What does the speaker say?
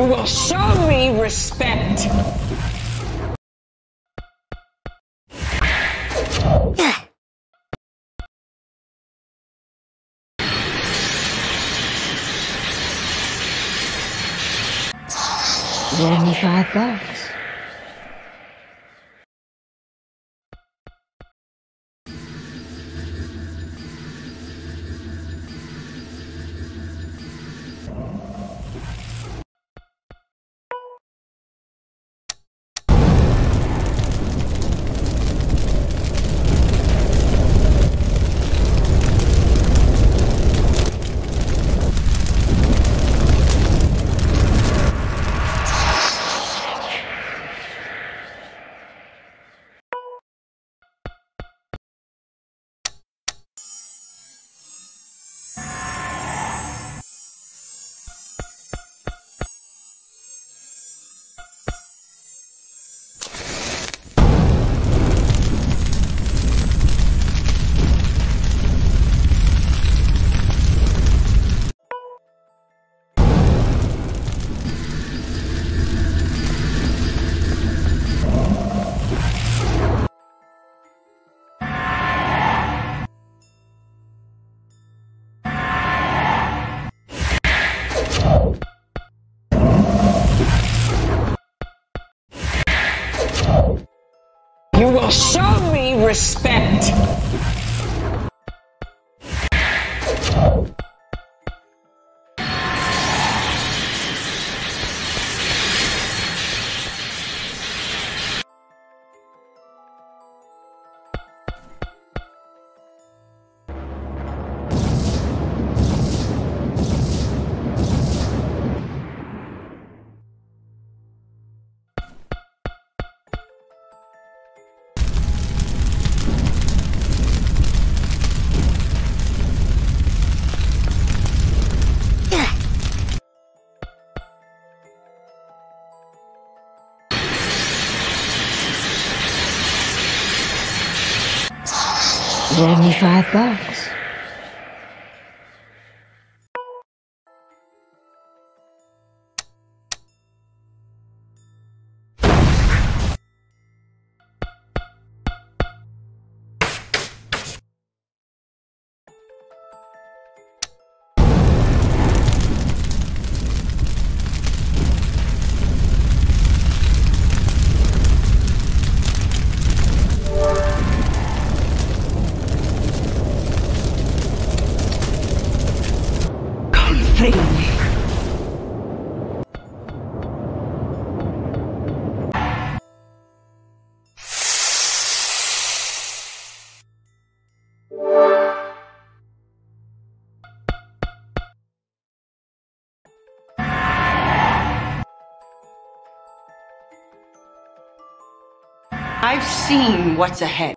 will show me respect. Lend me five bucks. Will show me respect. Me five bucks. Me. I've seen what's ahead.